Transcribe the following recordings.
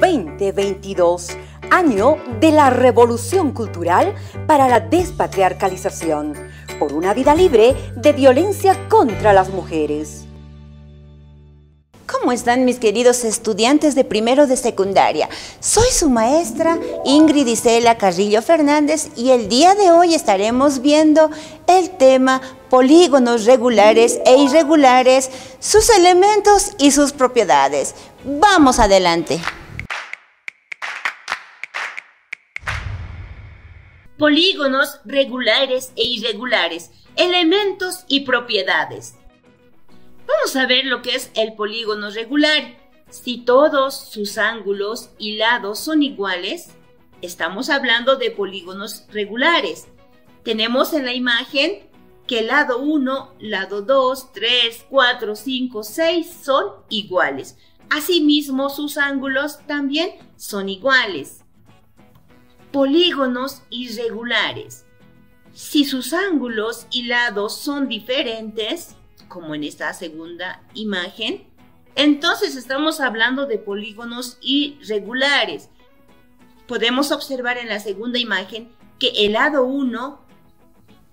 2022, año de la revolución cultural para la despatriarcalización, por una vida libre de violencia contra las mujeres. ¿Cómo están mis queridos estudiantes de primero de secundaria? Soy su maestra Ingrid Isela Carrillo Fernández y el día de hoy estaremos viendo el tema polígonos regulares e irregulares, sus elementos y sus propiedades. Vamos adelante. Polígonos regulares e irregulares, elementos y propiedades. Vamos a ver lo que es el polígono regular. Si todos sus ángulos y lados son iguales, estamos hablando de polígonos regulares. Tenemos en la imagen que lado 1, lado 2, 3, 4, 5, 6 son iguales. Asimismo, sus ángulos también son iguales. Polígonos irregulares. Si sus ángulos y lados son diferentes, como en esta segunda imagen, entonces estamos hablando de polígonos irregulares. Podemos observar en la segunda imagen que el lado 1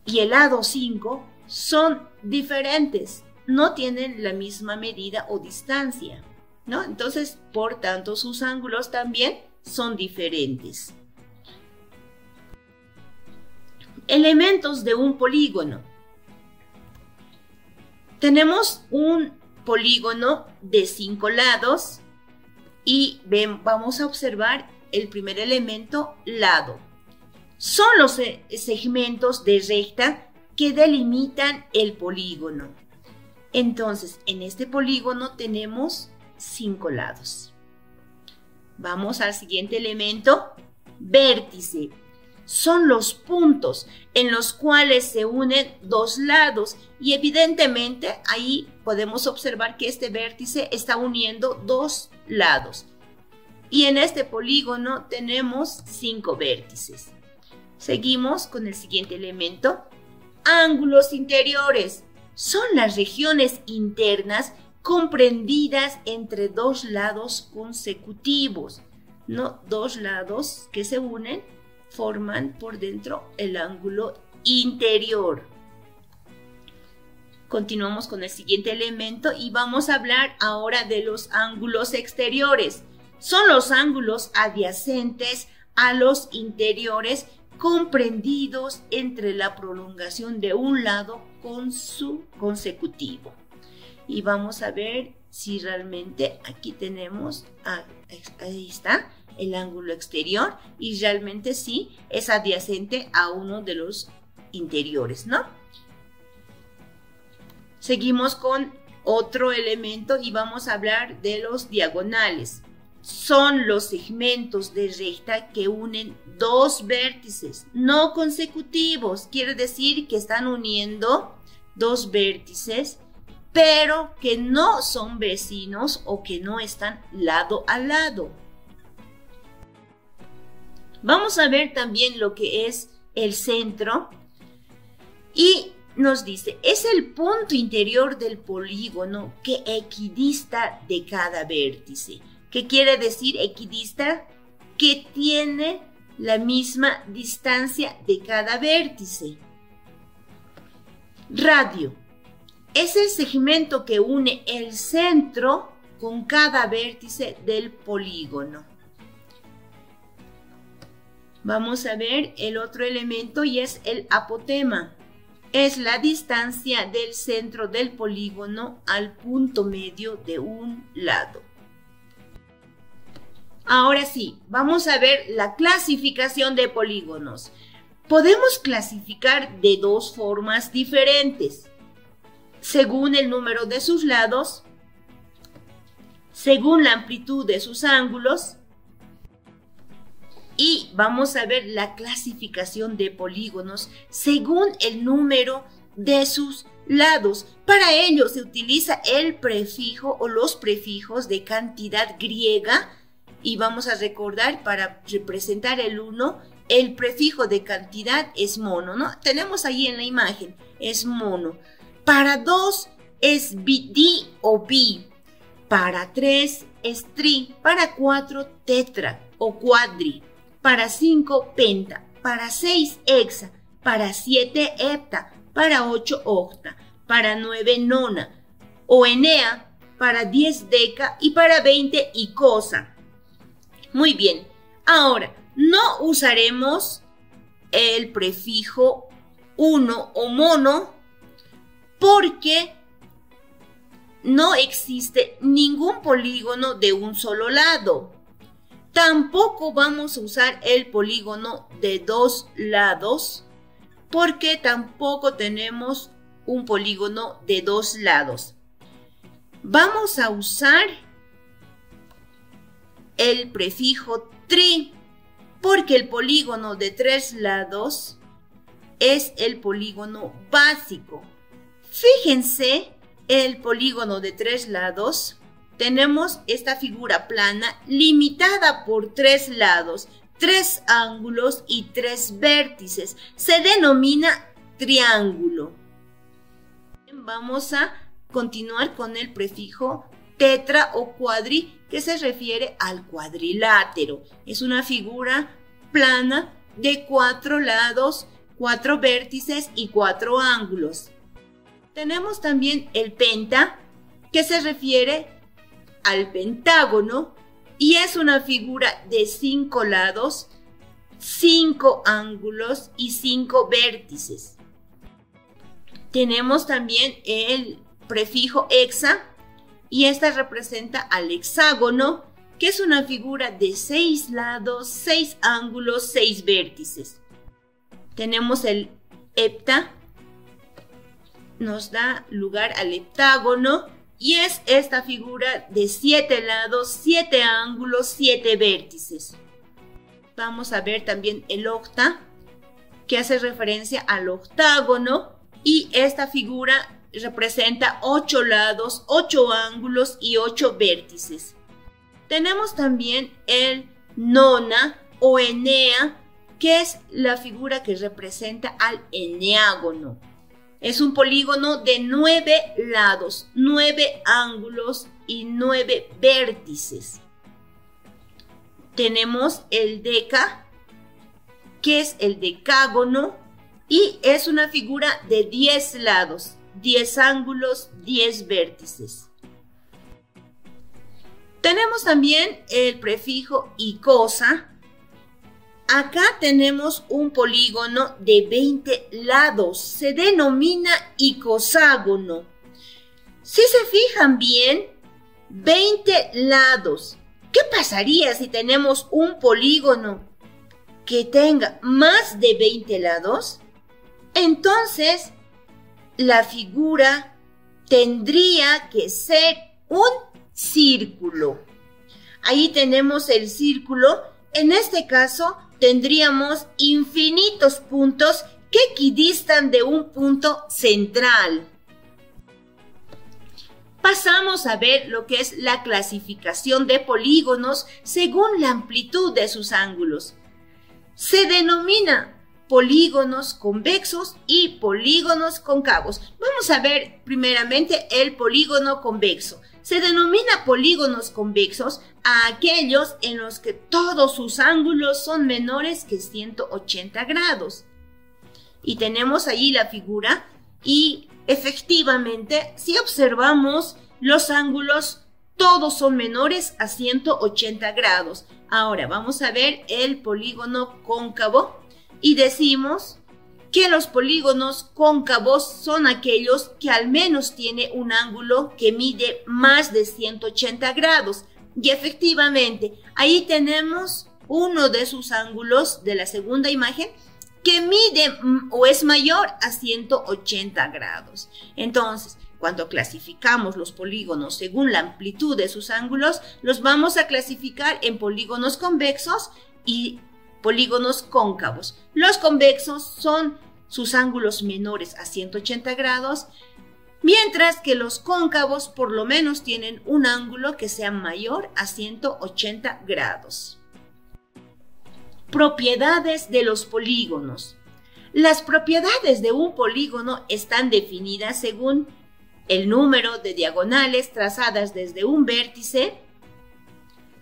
y el lado 5 son diferentes, no tienen la misma medida o distancia, ¿no? Entonces, por tanto, sus ángulos también son diferentes. Elementos de un polígono. Tenemos un polígono de cinco lados y vamos a observar el primer elemento, lado. Son los segmentos de recta que delimitan el polígono. Entonces, en este polígono tenemos cinco lados. Vamos al siguiente elemento, vértice son los puntos en los cuales se unen dos lados y evidentemente ahí podemos observar que este vértice está uniendo dos lados. Y en este polígono tenemos cinco vértices. Seguimos con el siguiente elemento. Ángulos interiores. Son las regiones internas comprendidas entre dos lados consecutivos. No dos lados que se unen forman por dentro el ángulo interior. Continuamos con el siguiente elemento y vamos a hablar ahora de los ángulos exteriores. Son los ángulos adyacentes a los interiores comprendidos entre la prolongación de un lado con su consecutivo. Y vamos a ver si realmente aquí tenemos, ah, ahí está, el ángulo exterior y realmente sí es adyacente a uno de los interiores, ¿no? Seguimos con otro elemento y vamos a hablar de los diagonales. Son los segmentos de recta que unen dos vértices no consecutivos. Quiere decir que están uniendo dos vértices, pero que no son vecinos o que no están lado a lado. Vamos a ver también lo que es el centro y nos dice, es el punto interior del polígono que equidista de cada vértice. ¿Qué quiere decir equidista? Que tiene la misma distancia de cada vértice. Radio. Es el segmento que une el centro con cada vértice del polígono. Vamos a ver el otro elemento y es el apotema. Es la distancia del centro del polígono al punto medio de un lado. Ahora sí, vamos a ver la clasificación de polígonos. Podemos clasificar de dos formas diferentes. Según el número de sus lados, según la amplitud de sus ángulos y vamos a ver la clasificación de polígonos según el número de sus lados. Para ello se utiliza el prefijo o los prefijos de cantidad griega y vamos a recordar para representar el 1 el prefijo de cantidad es mono, ¿no? Tenemos ahí en la imagen, es mono. Para 2 es di o bi. para 3 es tri, para 4 tetra o cuadri, para 5 penta, para 6 hexa, para 7 hepta, para 8 octa, para 9 nona o enea, para 10 deca y para 20 icosa. Muy bien, ahora no usaremos el prefijo uno o mono porque no existe ningún polígono de un solo lado. Tampoco vamos a usar el polígono de dos lados porque tampoco tenemos un polígono de dos lados. Vamos a usar el prefijo tri porque el polígono de tres lados es el polígono básico. Fíjense, el polígono de tres lados, tenemos esta figura plana limitada por tres lados, tres ángulos y tres vértices. Se denomina triángulo. Vamos a continuar con el prefijo tetra o cuadri que se refiere al cuadrilátero. Es una figura plana de cuatro lados, cuatro vértices y cuatro ángulos. Tenemos también el penta, que se refiere al pentágono y es una figura de cinco lados, cinco ángulos y cinco vértices. Tenemos también el prefijo hexa y esta representa al hexágono, que es una figura de seis lados, seis ángulos, seis vértices. Tenemos el hepta, nos da lugar al heptágono y es esta figura de siete lados, siete ángulos, siete vértices. Vamos a ver también el octa, que hace referencia al octágono y esta figura representa ocho lados, ocho ángulos y ocho vértices. Tenemos también el nona o enea, que es la figura que representa al eneágono. Es un polígono de nueve lados, nueve ángulos y nueve vértices. Tenemos el deca, que es el decágono, y es una figura de 10 lados, 10 ángulos, 10 vértices. Tenemos también el prefijo icosa, Acá tenemos un polígono de 20 lados. Se denomina icoságono. Si se fijan bien, 20 lados. ¿Qué pasaría si tenemos un polígono que tenga más de 20 lados? Entonces, la figura tendría que ser un círculo. Ahí tenemos el círculo. En este caso, tendríamos infinitos puntos que equidistan de un punto central. Pasamos a ver lo que es la clasificación de polígonos según la amplitud de sus ángulos. Se denomina polígonos convexos y polígonos cóncavos. Vamos a ver primeramente el polígono convexo. Se denomina polígonos convexos a aquellos en los que todos sus ángulos son menores que 180 grados. Y tenemos ahí la figura y efectivamente si observamos los ángulos todos son menores a 180 grados. Ahora vamos a ver el polígono cóncavo y decimos que los polígonos cóncavos son aquellos que al menos tiene un ángulo que mide más de 180 grados. Y efectivamente, ahí tenemos uno de sus ángulos de la segunda imagen que mide mm, o es mayor a 180 grados. Entonces, cuando clasificamos los polígonos según la amplitud de sus ángulos, los vamos a clasificar en polígonos convexos y polígonos cóncavos. Los convexos son sus ángulos menores a 180 grados, mientras que los cóncavos por lo menos tienen un ángulo que sea mayor a 180 grados. Propiedades de los polígonos. Las propiedades de un polígono están definidas según el número de diagonales trazadas desde un vértice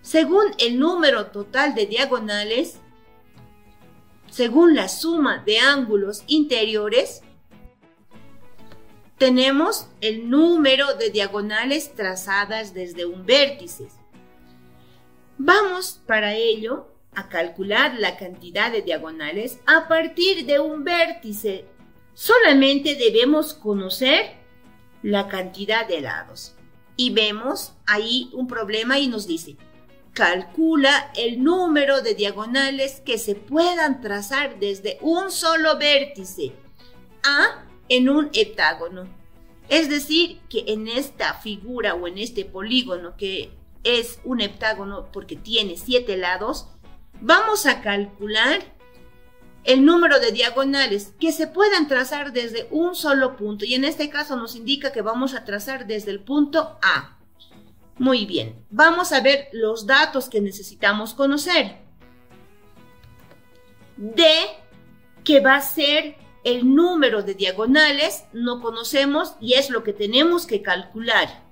según el número total de diagonales, según la suma de ángulos interiores, tenemos el número de diagonales trazadas desde un vértice. Vamos para ello a calcular la cantidad de diagonales a partir de un vértice. Solamente debemos conocer la cantidad de lados. Y vemos ahí un problema y nos dice, calcula el número de diagonales que se puedan trazar desde un solo vértice A en un heptágono. Es decir, que en esta figura o en este polígono que es un heptágono porque tiene siete lados, vamos a calcular el número de diagonales que se puedan trazar desde un solo punto y en este caso nos indica que vamos a trazar desde el punto A. Muy bien, vamos a ver los datos que necesitamos conocer. D, que va a ser el número de diagonales, no conocemos y es lo que tenemos que calcular.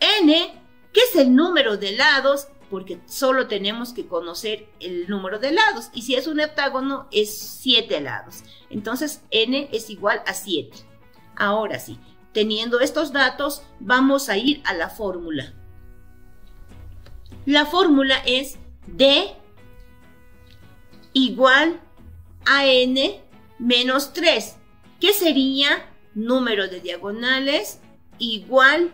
N, que es el número de lados, porque solo tenemos que conocer el número de lados. Y si es un heptágono, es 7 lados. Entonces, n es igual a 7. Ahora sí, Teniendo estos datos, vamos a ir a la fórmula. La fórmula es D igual a N menos 3, que sería número de diagonales igual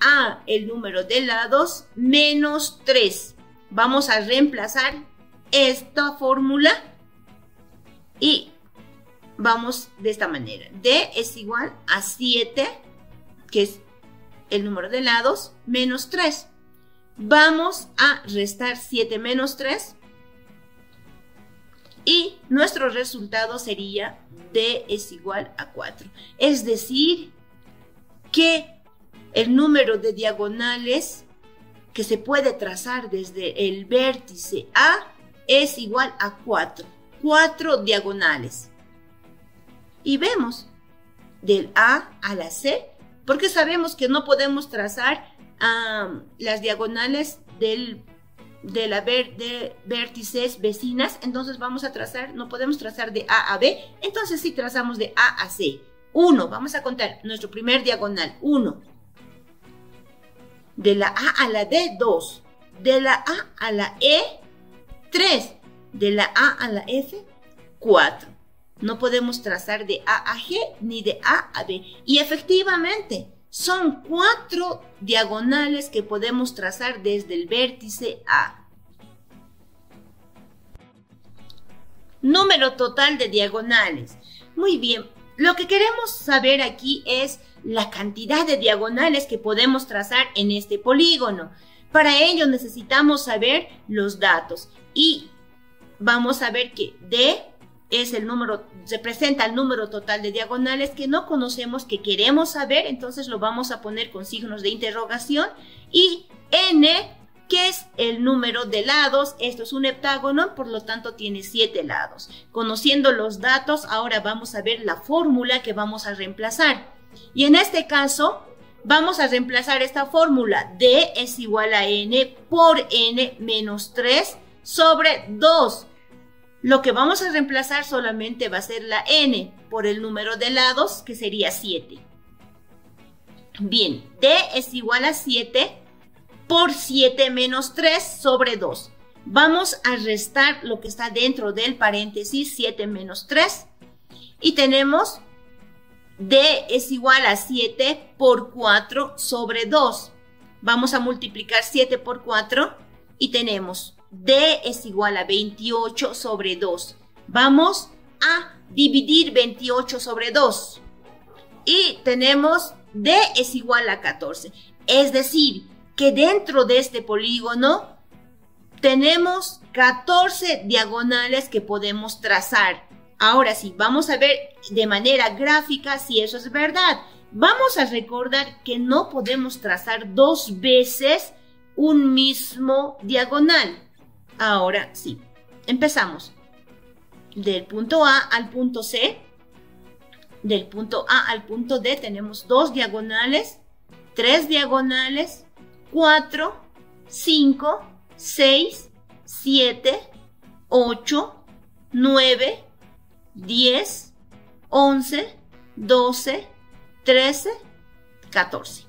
a el número de lados menos 3. Vamos a reemplazar esta fórmula y vamos de esta manera. D es igual a 7, que es el número de lados, menos 3. Vamos a restar 7 menos 3. Y nuestro resultado sería D es igual a 4. Es decir, que el número de diagonales que se puede trazar desde el vértice A es igual a 4. 4 diagonales y vemos del A a la C, porque sabemos que no podemos trazar las diagonales del, de la de vértices vecinas, entonces vamos a trazar, no podemos trazar de A a B, entonces sí trazamos de A a C. 1, vamos a contar nuestro primer diagonal, 1. De la A a la D, 2. De la A a la E, 3. De la A a la F, 4. No podemos trazar de A a G ni de A a B. Y efectivamente, son cuatro diagonales que podemos trazar desde el vértice A. Número total de diagonales. Muy bien, lo que queremos saber aquí es la cantidad de diagonales que podemos trazar en este polígono. Para ello necesitamos saber los datos y vamos a ver que D es el número, representa el número total de diagonales que no conocemos, que queremos saber, entonces lo vamos a poner con signos de interrogación. Y n, que es el número de lados, esto es un heptágono, por lo tanto tiene siete lados. Conociendo los datos, ahora vamos a ver la fórmula que vamos a reemplazar. Y en este caso, vamos a reemplazar esta fórmula. D es igual a n por n menos 3 sobre 2 lo que vamos a reemplazar solamente va a ser la n por el número de lados, que sería 7. Bien, d es igual a 7 por 7 menos 3 sobre 2. Vamos a restar lo que está dentro del paréntesis, 7 menos 3. Y tenemos d es igual a 7 por 4 sobre 2. Vamos a multiplicar 7 por 4 y tenemos D es igual a 28 sobre 2. Vamos a dividir 28 sobre 2. Y tenemos D es igual a 14. Es decir, que dentro de este polígono tenemos 14 diagonales que podemos trazar. Ahora sí, vamos a ver de manera gráfica si eso es verdad. Vamos a recordar que no podemos trazar dos veces un mismo diagonal. Ahora sí, empezamos. Del punto A al punto C, del punto A al punto D tenemos dos diagonales, tres diagonales, cuatro, cinco, seis, siete, ocho, nueve, diez, once, doce, trece, catorce.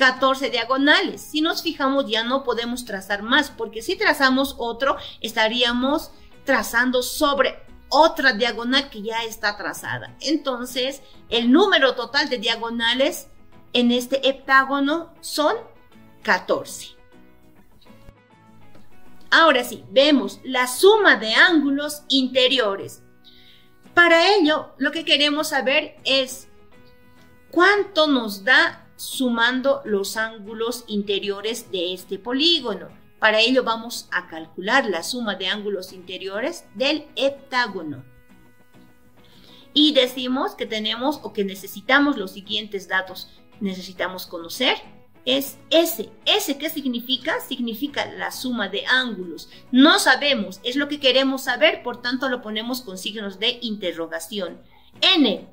14 diagonales. Si nos fijamos ya no podemos trazar más porque si trazamos otro estaríamos trazando sobre otra diagonal que ya está trazada. Entonces, el número total de diagonales en este heptágono son 14. Ahora sí, vemos la suma de ángulos interiores. Para ello, lo que queremos saber es cuánto nos da sumando los ángulos interiores de este polígono. Para ello vamos a calcular la suma de ángulos interiores del heptágono. Y decimos que tenemos o que necesitamos los siguientes datos. Necesitamos conocer es S. S, ¿qué significa? Significa la suma de ángulos. No sabemos, es lo que queremos saber, por tanto lo ponemos con signos de interrogación. N,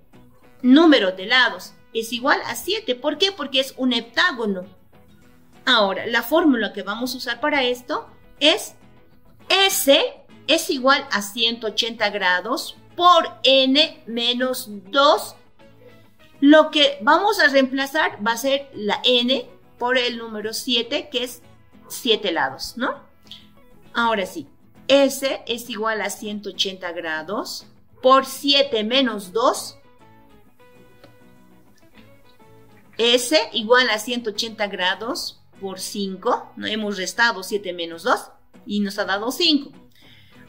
número de lados, es igual a 7. ¿Por qué? Porque es un heptágono. Ahora, la fórmula que vamos a usar para esto es S es igual a 180 grados por N menos 2. Lo que vamos a reemplazar va a ser la N por el número 7, que es 7 lados, ¿no? Ahora sí, S es igual a 180 grados por 7 menos 2. S igual a 180 grados por 5, ¿no? hemos restado 7 menos 2 y nos ha dado 5.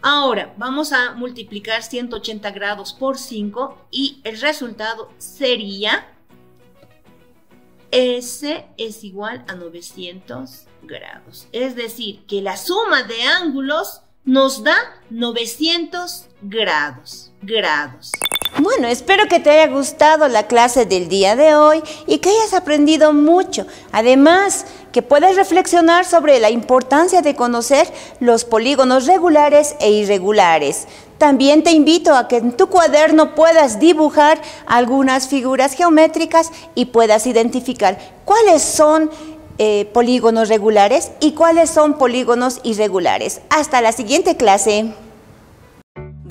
Ahora vamos a multiplicar 180 grados por 5 y el resultado sería S es igual a 900 grados. Es decir, que la suma de ángulos nos da 900 grados. Grados. Bueno, espero que te haya gustado la clase del día de hoy y que hayas aprendido mucho. Además, que puedas reflexionar sobre la importancia de conocer los polígonos regulares e irregulares. También te invito a que en tu cuaderno puedas dibujar algunas figuras geométricas y puedas identificar cuáles son eh, polígonos regulares y cuáles son polígonos irregulares. Hasta la siguiente clase.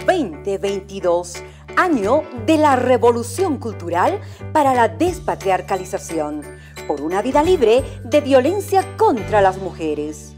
2022 año de la revolución cultural para la despatriarcalización, por una vida libre de violencia contra las mujeres.